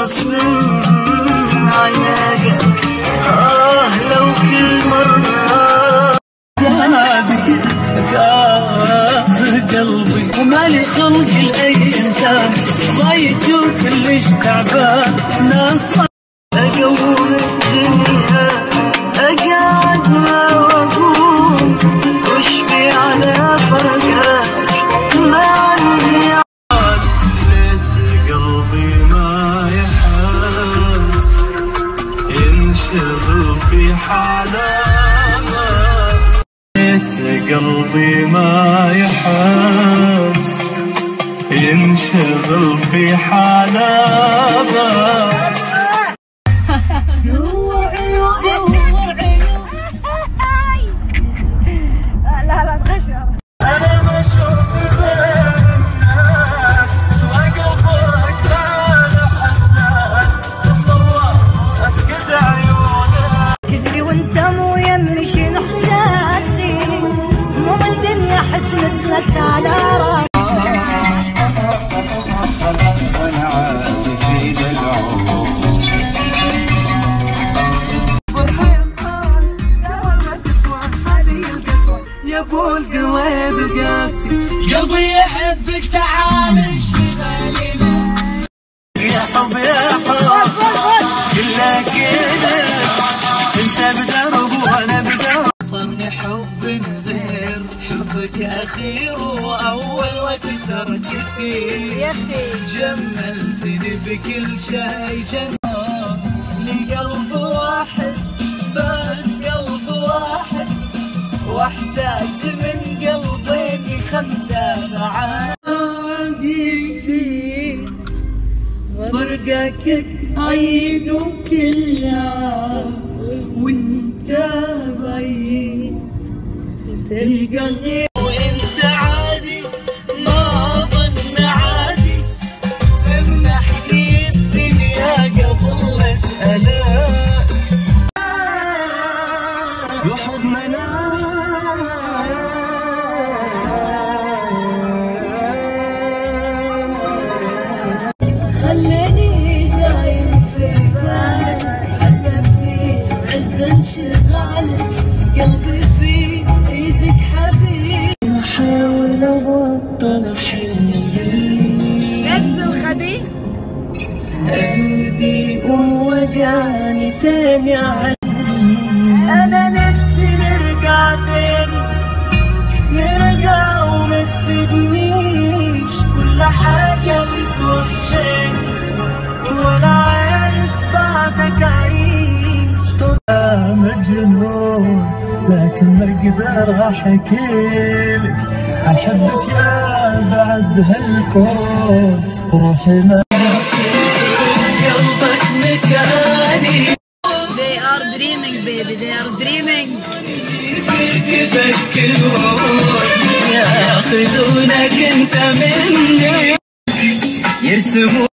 اتخلص من عناقك آه لو كل مرة تعبي كافر قلبي. ومالي خلق لأي إنسان ضايج وكلش تعبان ناس أقوم الدنيا في حالات قلبي ما يحس. ينشغل في حالات يا ابو القلب القاسي. قلبي يحبك تعال اشتغلنا يا حب يا حب. كله كده. انت بدرب وأنا بدرب ظني حب غير حبك اخير وأول وتتر كثير يا أخي. جملتني بكل شيء جنان لقلب واحد معادي فيك. فرقك عيد كلها وانت بعيد تلقى غير نفس الغبي قلبي ووجعني تاني مجنون لكن ما أقدر احكيلك أحبك يا بعد هالكون. روحي ما قلبك مكاني They are dreaming baby they are dreaming. فيك يفكرون ياخذونك انت مني. يرسمون